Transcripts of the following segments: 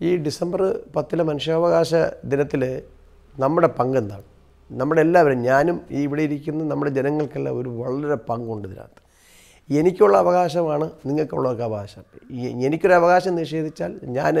ഈ ഡിസംബർ പത്തിലെ മനുഷ്യാവകാശ ദിനത്തിൽ നമ്മുടെ പങ്കെന്താണ് നമ്മുടെ എല്ലാവരും ഞാനും ഈ ഇവിടെ ഇരിക്കുന്ന നമ്മുടെ ജനങ്ങൾക്കെല്ലാം ഒരു വളരെ പങ്കുണ്ട് ഇതിനകത്ത്. എനിക്കുള്ള അവകാശമാണ് നിങ്ങൾക്കുള്ള അവകാശം. എനിക്കൊരു അവകാശം നിഷേധിച്ചാൽ ഞാൻ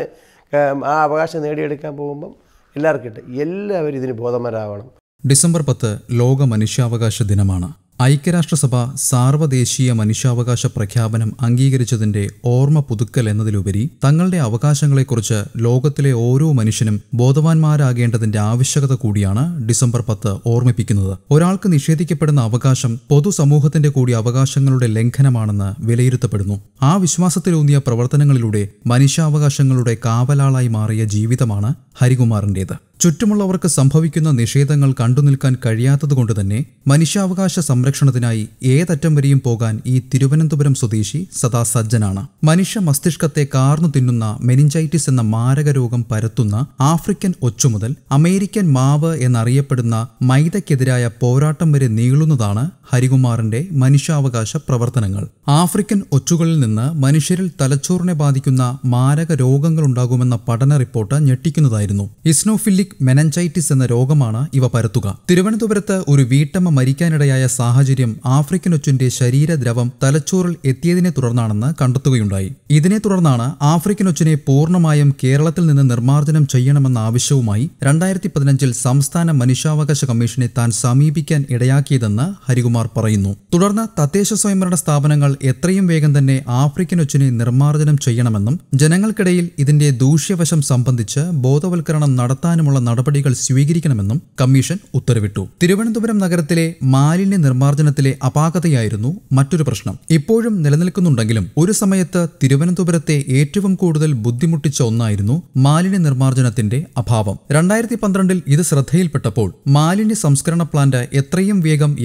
ആ അവകാശം നേടിയെടുക്കാൻ പോകുമ്പം എല്ലാവർക്കും എല്ലാവരും ഇതിന് ബോധമരാവണം ഡിസംബർ പത്ത് ലോക മനുഷ്യാവകാശ ദിനമാണ്. ഐക്യരാഷ്ട്രസഭ സാർവദേശീയ മനുഷ്യാവകാശ പ്രഖ്യാപനം അംഗീകരിച്ചതിന്റെ ഓർമ്മ പുതുക്കൽ എന്നതിലുപരി തങ്ങളുടെ അവകാശങ്ങളെക്കുറിച്ച് ലോകത്തിലെ ഓരോ മനുഷ്യനും ബോധവാന്മാരാകേണ്ടതിന്റെ ആവശ്യകത കൂടിയാണ് ഡിസംബർ പത്ത് ഓർമ്മിപ്പിക്കുന്നത്. ഒരാൾക്ക് നിഷേധിക്കപ്പെടുന്ന അവകാശം പൊതുസമൂഹത്തിന്റെ കൂടി അവകാശങ്ങളുടെ ലംഘനമാണെന്ന് വിലയിരുത്തപ്പെടുന്നു. ആ വിശ്വാസത്തിലൂന്നിയ പ്രവർത്തനങ്ങളിലൂടെ മനുഷ്യാവകാശങ്ങളുടെ കാവലാളായി മാറിയ ജീവിതമാണ് ഹരികുമാറിന്റേത്. ചുറ്റുമുള്ളവർക്ക് സംഭവിക്കുന്ന നിഷേധങ്ങൾ കണ്ടുനിൽക്കാൻ കഴിയാത്തതുകൊണ്ട് തന്നെ മനുഷ്യാവകാശ സംരക്ഷണത്തിനായി ഏതറ്റം വരെയും പോകാൻ ഈ തിരുവനന്തപുരം സ്വദേശി സദാ സജ്ജനാണ് മനുഷ്യ മസ്തിഷ്കത്തെ കാർന്നു തിന്നുന്ന മെനിഞ്ചൈറ്റിസ് എന്ന മാരക രോഗം പരത്തുന്ന ആഫ്രിക്കൻ ഒച്ചു മുതൽ അമേരിക്കൻ മാവ് എന്നറിയപ്പെടുന്ന മൈദയ്ക്കെതിരായ പോരാട്ടം വരെ നീളുന്നതാണ് ഹരികുമാറിന്റെ മനുഷ്യാവകാശ പ്രവർത്തനങ്ങൾ. ആഫ്രിക്കൻ ഒച്ചുകളിൽ നിന്ന് മനുഷ്യരിൽ തലച്ചോറിനെ ബാധിക്കുന്ന മാരക രോഗങ്ങളുണ്ടാകുമെന്ന പഠന റിപ്പോർട്ട് ഞെട്ടിക്കുന്നതായിരുന്നു. ഇസ്നോഫില്ലിക് മെനഞ്ചൈറ്റിസ് എന്ന രോഗമാണ് ഇവ പരത്തുക. തിരുവനന്തപുരത്ത് ഒരു വീട്ടമ്മ മരിക്കാനിടയായ സാഹചര്യം ആഫ്രിക്കൻ ഒച്ചിന്റെ ശരീരദ്രവം തലച്ചോറിൽ എത്തിയതിനെ തുടർന്നാണെന്ന് കണ്ടെത്തുകയുണ്ടായി. ഇതിനെ തുടർന്നാണ് ആഫ്രിക്കൻ ഒച്ചിനെ പൂർണമായും കേരളത്തിൽ നിന്ന് നിർമ്മാർജനം ചെയ്യണമെന്ന ആവശ്യവുമായി രണ്ടായിരത്തി പതിനഞ്ചിൽ സംസ്ഥാന മനുഷ്യാവകാശ കമ്മീഷനെ താൻ സമീപിക്കാൻ ഇടയാക്കിയതെന്ന് ഹരികുമാർ പറയുന്നു തുടർന്ന് തദ്ദേശ സ്വയംഭരണ സ്ഥാപനങ്ങൾ എത്രയും വേഗം തന്നെ ആഫ്രിക്കൻ ഒച്ചിനെ നിർമ്മാർജനം ചെയ്യണമെന്നും ജനങ്ങൾക്കിടയിൽ ഇതിന്റെ ദൂഷ്യവശം സംബന്ധിച്ച് ബോധവൽക്കരണം നടത്താനുമുള്ള നടപടികൾ സ്വീകരിക്കണമെന്നും കമ്മീഷൻ ഉത്തരവിട്ടു. തിരുവനന്തപുരം നഗരത്തിലെ മാലിന്യ നിർമ്മാർജനത്തിലെ അപാകതയായിരുന്നു മറ്റൊരു പ്രശ്നം. ഇപ്പോഴും നിലനിൽക്കുന്നുണ്ടെങ്കിലും ഒരു സമയത്ത് തിരുവനന്തപുരത്തെ ഏറ്റവും കൂടുതൽ ബുദ്ധിമുട്ടിച്ച ഒന്നായിരുന്നു മാലിന്യ നിർമ്മാർജനത്തിന്റെ അഭാവം. രണ്ടായിരത്തി പന്ത്രണ്ടിൽ ഇത് ശ്രദ്ധയിൽപ്പെട്ടപ്പോൾ മാലിന്യ സംസ്കരണ പ്ലാന്റ് എത്രയും വേഗം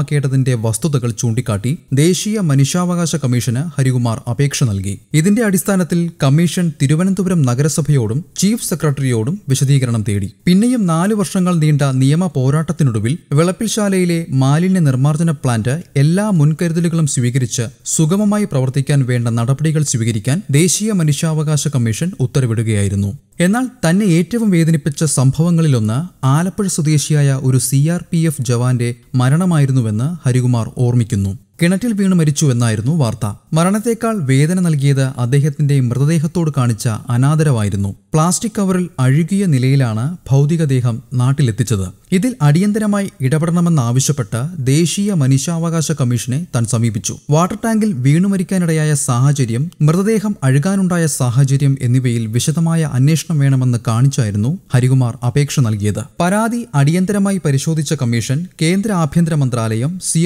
യാഥാർത്ഥ്യമാക്കേണ്ടതിന്റെ വസ്തുതകൾ ചൂണ്ടിക്കാട്ടി ദേശീയ മനുഷ്യാവകാശ കമ്മീഷന് ഹരികുമാർ അപേക്ഷ നൽകി. ഇതിന്റെ അടിസ്ഥാനത്തിൽ കമ്മീഷൻ തിരുവനന്തപുരം നഗരസഭയോടും ചീഫ് സെക്രട്ടറിയോടും വിശദീകരണം തേടി. പിന്നെയും നാലു വർഷങ്ങൾ നീണ്ട നിയമ പോരാട്ടത്തിനൊടുവിൽ വിളപ്പിൽശാലയിലെ മാലിന്യ നിർമ്മാർജന പ്ലാന്റ് എല്ലാ മുൻകരുതലുകളും സ്വീകരിച്ച് സുഗമമായി പ്രവർത്തിക്കാൻ വേണ്ട നടപടികൾ സ്വീകരിക്കാൻ ദേശീയ മനുഷ്യാവകാശ കമ്മീഷൻ ഉത്തരവിടുകയായിരുന്നു. എന്നാൽ തന്നെ ഏറ്റവും വേദനിപ്പിച്ച സംഭവങ്ങളിലൊന്ന് ആലപ്പുഴ സ്വദേശിയായ ഒരു സി ആർ പി എഫ് ജവാന്റെ മരണമായിരുന്നുവെന്ന് ഹരികുമാർ ഓർമ്മിക്കുന്നു. കിണറ്റിൽ വീണ് മരിച്ചു എന്നായിരുന്നു വാർത്ത. മരണത്തേക്കാൾ വേദന നൽകിയത് അദ്ദേഹത്തിന്റെ മൃതദേഹത്തോട് കാണിച്ച അനാദരവായിരുന്നു. പ്ലാസ്റ്റിക് കവറിൽ അഴുകിയ നിലയിലാണ് ഭൗതികദേഹം നാട്ടിലെത്തിച്ചത്. ഇതിൽ അടിയന്തരമായി ഇടപെടണമെന്നാവശ്യപ്പെട്ട് ദേശീയ മനുഷ്യാവകാശ കമ്മീഷനെ താൻ സമീപിച്ചു. വാട്ടർ ടാങ്കിൽ വീണു മരിക്കാനിടയായ സാഹചര്യം മൃതദേഹം അഴുകാനുണ്ടായ സാഹചര്യം എന്നിവയിൽ വിശദമായ അന്വേഷണം വേണമെന്ന് കാണിച്ചായിരുന്നു ഹരികുമാർ അപേക്ഷ നൽകിയത്. പരാതി അടിയന്തരമായി പരിശോധിച്ച കമ്മീഷൻ കേന്ദ്ര ആഭ്യന്തര മന്ത്രാലയം സി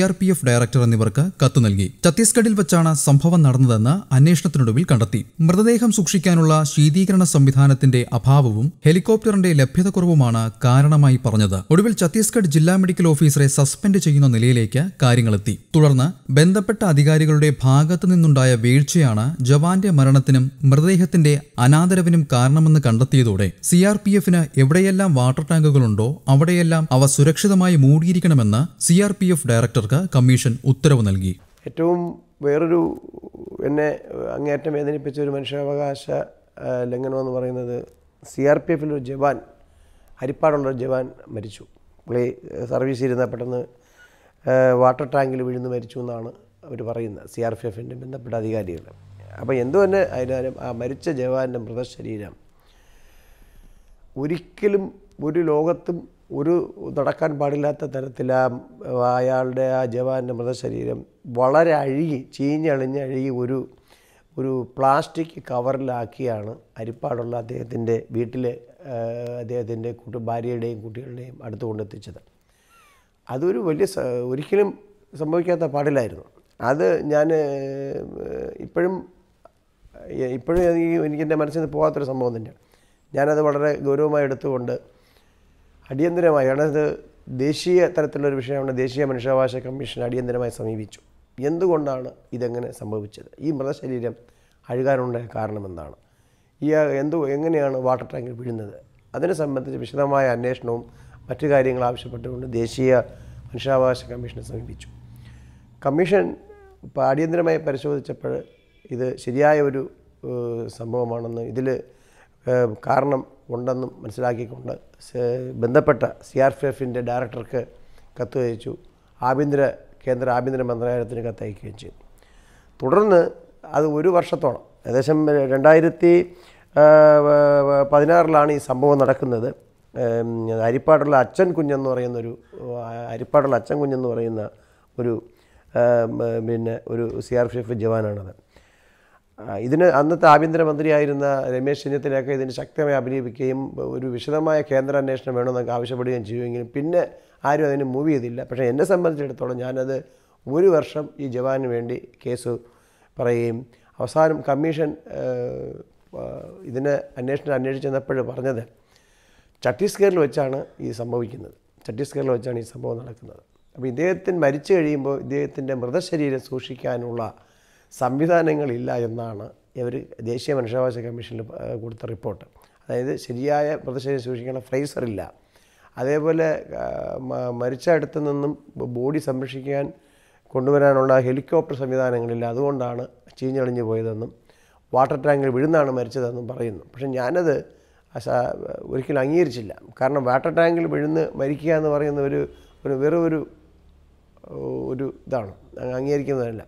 ഡയറക്ടർ എന്നിവർക്ക് കത്ത് നൽകി. ഛത്തീസ്ഗഡിൽ വെച്ചാണ് സംഭവം നടന്നതെന്ന് അന്വേഷണത്തിനൊടുവിൽ കണ്ടെത്തി. മൃതദേഹം സൂക്ഷിക്കാനുള്ള ശീതീകരണ സംവിധാനത്തിന്റെ അഭാവവും ഹെലികോപ്റ്ററിന്റെ ലഭ്യതക്കുറവുമാണ് കാരണമായി പറഞ്ഞത്. ഒടുവിൽ ഛത്തീസ്ഗഡ് ജില്ലാ മെഡിക്കൽ ഓഫീസറെ സസ്പെൻഡ് ചെയ്യുന്ന നിലയിലേക്ക് കാര്യങ്ങളെത്തി. തുടർന്ന് ബന്ധപ്പെട്ട അധികാരികളുടെ ഭാഗത്തു നിന്നുണ്ടായ വീഴ്ചയാണ് ജവാന്റെ മരണത്തിനും മൃതദേഹത്തിന്റെ അനാദരവിനും കാരണമെന്ന് കണ്ടെത്തിയതോടെ സി ആർ പി എഫിന് എവിടെയെല്ലാം വാട്ടർ ടാങ്കുകളുണ്ടോ അവിടെയെല്ലാം അവ സുരക്ഷിതമായി മൂടിയിരിക്കണമെന്ന് സി ആർ പി എഫ് ഡയറക്ടർക്ക് കമ്മീഷൻ ഉത്തരവ് നൽകി. ഏറ്റവും വേറൊരു എന്നെ അങ്ങേയറ്റം വേദനിപ്പിച്ച ഒരു മനുഷ്യാവകാശ ലംഘനം എന്ന് പറയുന്നത് സി ആർ പി എഫിലൊരു ജവാൻ ഹരിപ്പാടുള്ളൊരു ജവാൻ മരിച്ചു. പുള്ളി സർവീസ് ഇരുന്ന പെട്ടെന്ന് വാട്ടർ ടാങ്കിൽ വീഴുന്നു മരിച്ചു എന്നാണ് അവർ പറയുന്നത് സി ആർ പി എഫിന്റെ ബന്ധപ്പെട്ട അധികാരികൾ. അപ്പോൾ എന്തു തന്നെ അതിനാലും ആ മരിച്ച ജവാന്റെ മൃതശരീരം ഒരിക്കലും ഒരു ലോകത്തും ഒരു നടക്കാൻ പാടില്ലാത്ത തരത്തിൽ ആ അയാളുടെ ആ ജവാന്റെ മൃതശരീരം വളരെ അഴുകി ചീഞ്ഞളിഞ്ഞ് അഴുകി ഒരു ഒരു പ്ലാസ്റ്റിക് കവറിലാക്കിയാണ് അരിപ്പാടുള്ള അദ്ദേഹത്തിന്റെ വീട്ടിലെ ആ, അദ്ദേഹത്തിന്റെ കുട്ടി ഭാര്യയുടെയും കുട്ടികളുടെയും അടുത്ത് കൊണ്ടെത്തിച്ചത്. അതൊരു വലിയ ഒരിക്കലും സംഭവിക്കാത്ത പാടിലായിരുന്നു. അത് ഞാൻ ഇപ്പോഴും ഇപ്പോഴും എനിക്ക് എനിക്ക് എന്റെ മനസ്സിൽ നിന്ന് പോകാത്തൊരു സംഭവം തന്നെയാണ്. ഞാനത് വളരെ ഗൗരവമായി എടുത്തുകൊണ്ട് അടിയന്തരമായി കാരണം ഇത് ദേശീയ തരത്തിലുള്ളൊരു വിഷയമാണ് ദേശീയ മനുഷ്യാവകാശ കമ്മീഷൻ അടിയന്തരമായി സമീപിച്ചു. എന്തുകൊണ്ടാണ് ഇതെങ്ങനെ സംഭവിച്ചത്? ഈ മൃതശരീരം അഴുകാനുണ്ടായ കാരണമെന്താണ്? ഈ എന്ത് എങ്ങനെയാണ് വാട്ടർ ടാങ്കിൽ വീഴുന്നത്? അതിനെ സംബന്ധിച്ച് വിശദമായ അന്വേഷണവും മറ്റു കാര്യങ്ങൾ ആവശ്യപ്പെട്ടുകൊണ്ട് ദേശീയ മനുഷ്യാവകാശ കമ്മീഷനെ സമീപിച്ചു. കമ്മീഷൻ അടിയന്തരമായി പരിശോധിച്ചപ്പോൾ ഇത് ശരിയായ ഒരു സംഭവമാണെന്ന് ഇതിൽ കാരണം ഉണ്ടെന്നും മനസ്സിലാക്കിക്കൊണ്ട് ബന്ധപ്പെട്ട സി ആർ പി എഫിന്റെ ഡയറക്ടർക്ക് കത്ത് അയച്ചു. ആഭ്യന്തര കേന്ദ്ര ആഭ്യന്തര മന്ത്രാലയത്തിന് കത്തയക്കുകയും ചെയ്തു. തുടർന്ന് അത് ഒരു വർഷത്തോളം ഏകദേശം രണ്ടായിരത്തി പതിനാറിലാണ് ഈ സംഭവം നടക്കുന്നത്. അരിപ്പാടുള്ള അച്ഛൻ കുഞ്ഞെന്ന് പറയുന്നൊരു അരിപ്പാടുള്ള അച്ഛൻ കുഞ്ഞെന്ന് പറയുന്ന ഒരു പിന്നെ ഒരു സി ആർ പി എഫ് ജവാനാണത്. ഇതിന് അന്നത്തെ ആഭ്യന്തരമന്ത്രിയായിരുന്ന രമേശ് ചെന്നിത്തലയൊക്കെ ഇതിന് ശക്തമായി അഭിനയിപ്പിക്കുകയും ഒരു വിശദമായ കേന്ദ്ര അന്വേഷണം വേണമെന്നൊക്കെ ആവശ്യപ്പെടുകയും ചെയ്യുമെങ്കിലും പിന്നെ ആരും അതിന് മൂവ് ചെയ്തില്ല. പക്ഷേ എന്നെ സംബന്ധിച്ചിടത്തോളം ഞാനത് ഒരു വർഷം ഈ ജവാന് വേണ്ടി കേസ് പറയുകയും അവസാനം കമ്മീഷൻ ഇതിനെ അന്വേഷണം അന്വേഷിച്ച് ചെന്നപ്പോൾ പറഞ്ഞത് ഛത്തീസ്ഗഡിൽ വെച്ചാണ് ഈ സംഭവിക്കുന്നത്. ഛത്തീസ്ഗഡിൽ വെച്ചാണ് ഈ സംഭവം നടക്കുന്നത്. അപ്പോൾ ഇദ്ദേഹത്തിന് മരിച്ചു കഴിയുമ്പോൾ ഇദ്ദേഹത്തിന്റെ മൃതശരീരം സൂക്ഷിക്കാനുള്ള സംവിധാനങ്ങളില്ല എന്നാണ് ഇവർ ദേശീയ മനുഷ്യാവകാശ കമ്മീഷനിൽ കൊടുത്ത റിപ്പോർട്ട്. അതായത് ശരിയായ മൃതശരീരം സൂക്ഷിക്കാനുള്ള ഫ്രൈസർ ഇല്ല അതേപോലെ മരിച്ച അടുത്ത് നിന്നും ബോഡി സംരക്ഷിക്കാൻ കൊണ്ടുവരാനുള്ള ഹെലികോപ്റ്റർ സംവിധാനങ്ങളില്ല. അതുകൊണ്ടാണ് ചീഞ്ഞളിഞ്ഞു പോയതെന്നും വാട്ടർ ടാങ്കിൽ വിഴുന്നാണ് മരിച്ചതെന്നും പറയുന്നു. പക്ഷെ ഞാനത് ഒരിക്കലും അംഗീകരിച്ചില്ല. കാരണം വാട്ടർ ടാങ്കിൽ വിഴുന്ന് മരിക്കുക എന്ന് പറയുന്ന ഒരു ഒരു വെറും ഒരു ഒരു ഇതാണ്. അംഗീകരിക്കുന്നതല്ല.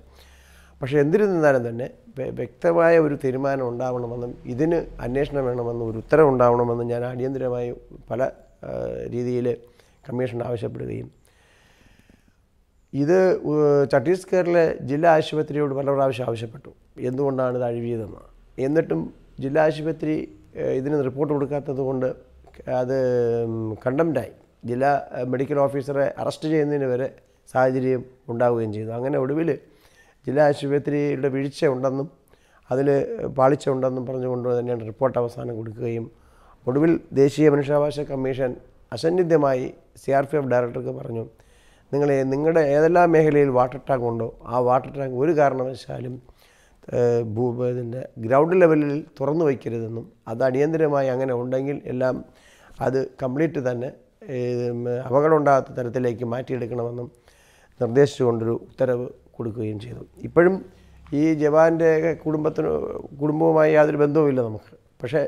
പക്ഷേ എന്തിരുന്നാലും തന്നെ വ്യക്തമായ ഒരു തീരുമാനം ഉണ്ടാവണമെന്നും ഇതിന് അന്വേഷണം വേണമെന്നും ഒരു ഉത്തരവ് ഉണ്ടാവണമെന്നും ഞാൻ അടിയന്തരമായി പല രീതിയിൽ കമ്മീഷൻ ആവശ്യപ്പെടുകയും. ഇത് ഛത്തീസ്ഗറിലെ ജില്ലാ ആശുപത്രിയോട് പല പ്രാവശ്യം ആവശ്യപ്പെട്ടു. എന്തുകൊണ്ടാണ് ഇത് അഴിവിയതെന്ന്. എന്നിട്ടും ജില്ലാ ആശുപത്രി ഇതിന് റിപ്പോർട്ട് കൊടുക്കാത്തത് കൊണ്ട് അത് കണ്ടംറ്റായി ജില്ലാ മെഡിക്കൽ ഓഫീസറെ അറസ്റ്റ് ചെയ്യുന്നതിന് വരെ സാഹചര്യം ഉണ്ടാവുകയും ചെയ്തു. അങ്ങനെ ഒടുവിൽ ജില്ലാ ആശുപത്രിയുടെ വീഴ്ച ഉണ്ടെന്നും അതിൽ പാളിച്ച ഉണ്ടെന്നും പറഞ്ഞുകൊണ്ട് തന്നെയാണ് റിപ്പോർട്ട് അവസാനം കൊടുക്കുകയും ഒടുവിൽ ദേശീയ മനുഷ്യാവകാശ കമ്മീഷൻ അസന്നിധ്യമായി സി ആർ പി എഫ് ഡയറക്ടർക്ക് പറഞ്ഞു നിങ്ങൾ നിങ്ങളുടെ ഏതെല്ലാം മേഖലയിൽ വാട്ടർ ടാങ്ക് ഉണ്ടോ? ആ വാട്ടർ ടാങ്ക് ഒരു കാരണവശാലും ഭൂ ഇതിന്റെ ഗ്രൗണ്ട് ലെവലിൽ തുറന്നു വയ്ക്കരുതെന്നും അത് അടിയന്തരമായി അങ്ങനെ ഉണ്ടെങ്കിൽ എല്ലാം അത് കംപ്ലീറ്റ് തന്നെ അപകടം ഉണ്ടാകാത്ത തരത്തിലേക്ക് മാറ്റിയെടുക്കണമെന്നും നിർദ്ദേശിച്ചുകൊണ്ടൊരു ഉത്തരവ് കൊടുക്കുകയും ചെയ്തു. ഇപ്പോഴും ഈ ജവാന്റെ കുടുംബത്തിന് കുടുംബവുമായി യാതൊരു ബന്ധവുമില്ല നമുക്ക്. പക്ഷേ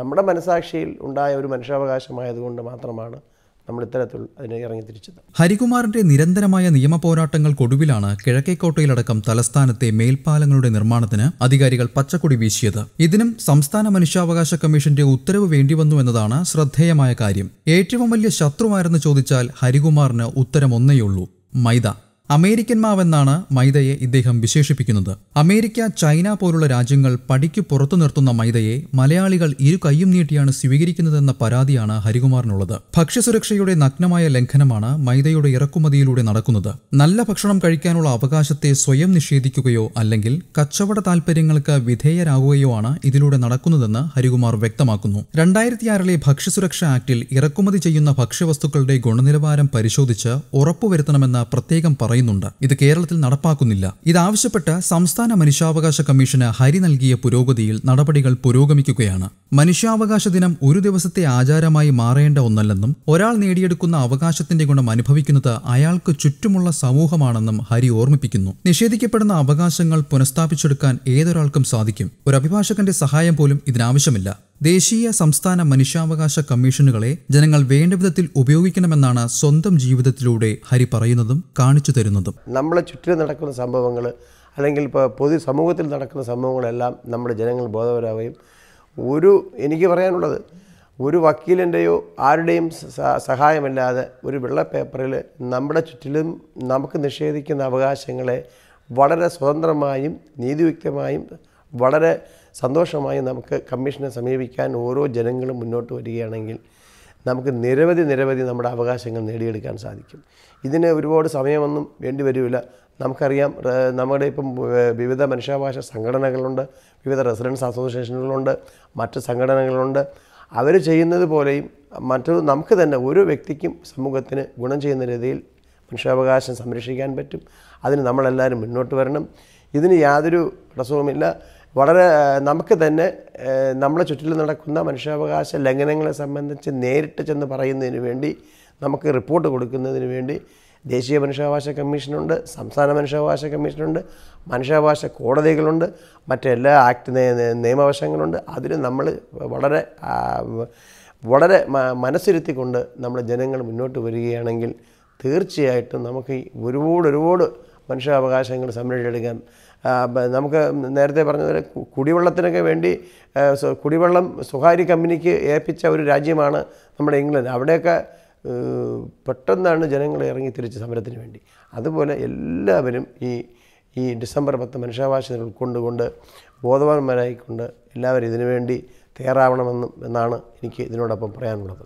നമ്മുടെ മനസാക്ഷിയിൽ ഉണ്ടായ ഒരു മനുഷ്യാവകാശമായതുകൊണ്ട് മാത്രമാണ് നമ്മൾ ഇത്തരത്തിൽ അതിനെ ഇറങ്ങി തിരിച്ചത് ഹരികുമാറിന്റെ നിരന്തരമായ നിയമ പോരാട്ടങ്ങൾക്കൊടുവിലാണ് കിഴക്കേക്കോട്ടയിലടക്കം തലസ്ഥാനത്തെ മേൽപ്പാലങ്ങളുടെ നിർമ്മാണത്തിന് അധികാരികൾ പച്ചക്കൊടി വീശിയത്. ഇതിനും സംസ്ഥാന മനുഷ്യാവകാശ കമ്മീഷന്റെ ഉത്തരവ് വേണ്ടിവന്നു എന്നതാണ് ശ്രദ്ധേയമായ കാര്യം. ഏറ്റവും വലിയ ശത്രുവായിരുന്നു ചോദിച്ചാൽ ഹരികുമാറിന് ഉത്തരം ഒന്നേയുള്ളൂ മൈദ അമേരിക്കൻ മാവെന്നാണ് മൈദയെ ഇദ്ദേഹം വിശേഷിപ്പിക്കുന്നത്. അമേരിക്ക ചൈന പോലുള്ള രാജ്യങ്ങൾ പടിക്ക് പുറത്തു നിർത്തുന്ന മൈദയെ മലയാളികൾ ഇരു കൈയും നീട്ടിയാണ് സ്വീകരിക്കുന്നതെന്ന പരാതിയാണ് ഹരികുമാറിനുള്ളത്. ഭക്ഷ്യസുരക്ഷയുടെ നഗ്നമായ ലംഘനമാണ് മൈദയുടെ ഇറക്കുമതിയിലൂടെ നടക്കുന്നത്. നല്ല ഭക്ഷണം കഴിക്കാനുള്ള അവകാശത്തെ സ്വയം നിഷേധിക്കുകയോ അല്ലെങ്കിൽ കച്ചവട താൽപര്യങ്ങൾക്ക് വിധേയരാകുകയോ ആണ് ഇതിലൂടെ നടക്കുന്നതെന്ന് ഹരികുമാർ വ്യക്തമാക്കുന്നു. രണ്ടായിരത്തിയാറിലെ ഭക്ഷ്യസുരക്ഷാ ആക്ടിൽ ഇറക്കുമതി ചെയ്യുന്ന ഭക്ഷ്യവസ്തുക്കളുടെ ഗുണനിലവാരം പരിശോധിച്ച് ഉറപ്പുവരുത്തണമെന്ന് പ്രത്യേകം പറയുന്നുണ്ട്. ഇത് കേരളത്തിൽ നടപ്പാക്കുന്നില്ല. ഇതാവശ്യപ്പെട്ട് സംസ്ഥാന മനുഷ്യാവകാശ കമ്മീഷന് ഹരി നൽകിയ പുരോഗതിയിൽ നടപടികൾ പുരോഗമിക്കുകയാണ്. മനുഷ്യാവകാശ ദിനം ഒരു ദിവസത്തെ ആചാരമായി മാറേണ്ട ഒന്നല്ലെന്നും ഒരാൾ നേടിയെടുക്കുന്ന അവകാശത്തിന്റെ ഗുണം അനുഭവിക്കുന്നത് അയാൾക്ക് ചുറ്റുമുള്ള സമൂഹമാണെന്നും ഹരി ഓർമ്മിപ്പിക്കുന്നു. നിഷേധിക്കപ്പെടുന്ന അവകാശങ്ങൾ പുനഃസ്ഥാപിച്ചെടുക്കാൻ ഏതൊരാൾക്കും സാധിക്കും. ഒരു അഭിഭാഷകന്റെ സഹായം പോലും ഇതിനാവശ്യമില്ല. ദേശീയ സംസ്ഥാന മനുഷ്യാവകാശ കമ്മീഷനുകളെ ജനങ്ങൾ വേണ്ട വിധത്തിൽ ഉപയോഗിക്കണമെന്നാണ് സ്വന്തം ജീവിതത്തിലൂടെ ഹരി പറയുന്നതും കാണിച്ചു തരുന്നതും. നമ്മളെ ചുറ്റിലും നടക്കുന്ന സംഭവങ്ങൾ അല്ലെങ്കിൽ ഇപ്പോൾ പൊതു സമൂഹത്തിൽ നടക്കുന്ന സംഭവങ്ങളെല്ലാം നമ്മുടെ ജനങ്ങൾ ബോധവരാവുകയും ഒരു എനിക്ക് പറയാനുള്ളത് ഒരു വക്കീലിന്റെയോ ആരുടെയും സഹായമല്ലാതെ ഒരു വെള്ള പേപ്പറിൽ നമ്മുടെ ചുറ്റിലും നമുക്ക് നിഷേധിക്കുന്ന അവകാശങ്ങളെ വളരെ സ്വതന്ത്രമായും നീതിയുക്തമായും വളരെ സന്തോഷമായും നമുക്ക് കമ്മീഷനെ സമീപിക്കാൻ ഓരോ ജനങ്ങളും മുന്നോട്ട് വരികയാണെങ്കിൽ നമുക്ക് നിരവധി നിരവധി നമ്മുടെ അവകാശങ്ങൾ നേടിയെടുക്കാൻ സാധിക്കും. ഇതിന് ഒരുപാട് സമയമൊന്നും വേണ്ടി വരില്ല. നമുക്കറിയാം നമ്മുടെ ഇപ്പം വിവിധ മനുഷ്യാവകാശ സംഘടനകളുണ്ട് വിവിധ റെസിഡൻസ് അസോസിയേഷനുകളുണ്ട് മറ്റ് സംഘടനകളുണ്ട്. അവർ ചെയ്യുന്നത് പോലെയും മറ്റു നമുക്ക് തന്നെ ഓരോ വ്യക്തിക്കും സമൂഹത്തിന് ഗുണം ചെയ്യുന്ന രീതിയിൽ മനുഷ്യാവകാശം സംരക്ഷിക്കാൻ പറ്റും. അതിന് നമ്മളെല്ലാവരും മുന്നോട്ട് വരണം. ഇതിന് യാതൊരു തടസ്സവുമില്ല. വളരെ നമുക്ക് തന്നെ നമ്മളെ ചുറ്റിലും നടക്കുന്ന മനുഷ്യാവകാശ ലംഘനങ്ങളെ സംബന്ധിച്ച് നേരിട്ട് ചെന്ന് പറയുന്നതിന് വേണ്ടി നമുക്ക് റിപ്പോർട്ട് കൊടുക്കുന്നതിന് വേണ്ടി ദേശീയ മനുഷ്യാവകാശ കമ്മീഷനുണ്ട് സംസ്ഥാന മനുഷ്യാവകാശ കമ്മീഷനുണ്ട് മനുഷ്യാവകാശ കോടതികളുണ്ട് മറ്റെല്ലാ ആക്ട് നയ- നയ- നിയമവശങ്ങളുണ്ട്. അതിന് നമ്മൾ വളരെ വളരെ മനസ്സിരുത്തിക്കൊണ്ട് നമ്മൾ ജനങ്ങൾ മുന്നോട്ട് വരികയാണെങ്കിൽ തീർച്ചയായിട്ടും നമുക്ക് ഒരുപാട് ഒരുപാട് മനുഷ്യാവകാശങ്ങൾ സംരക്ഷിച്ചെടുക്കാൻ നമുക്ക് നേരത്തെ പറഞ്ഞതുപോലെ കുടിവെള്ളത്തിനൊക്കെ വേണ്ടി കുടിവെള്ളം സ്വകാര്യ കമ്പനിക്ക് ഏൽപ്പിച്ച ഒരു രാജ്യമാണ് നമ്മുടെ ഇംഗ്ലണ്ട്. അവിടെയൊക്കെ പെട്ടെന്നാണ് ജനങ്ങൾ ഇറങ്ങി തിരിച്ച് സമരത്തിന് വേണ്ടി. അതുപോലെ എല്ലാവരും ഈ ഈ ഡിസംബർ പത്ത് മനുഷ്യാവകാശങ്ങൾ ഉൾക്കൊണ്ടുകൊണ്ട് ബോധവാന്മാരായിക്കൊണ്ട് എല്ലാവരും ഇതിനുവേണ്ടി തയ്യാറാവണമെന്നും എന്നാണ് എനിക്ക് ഇതിനോടൊപ്പം പറയാനുള്ളത്.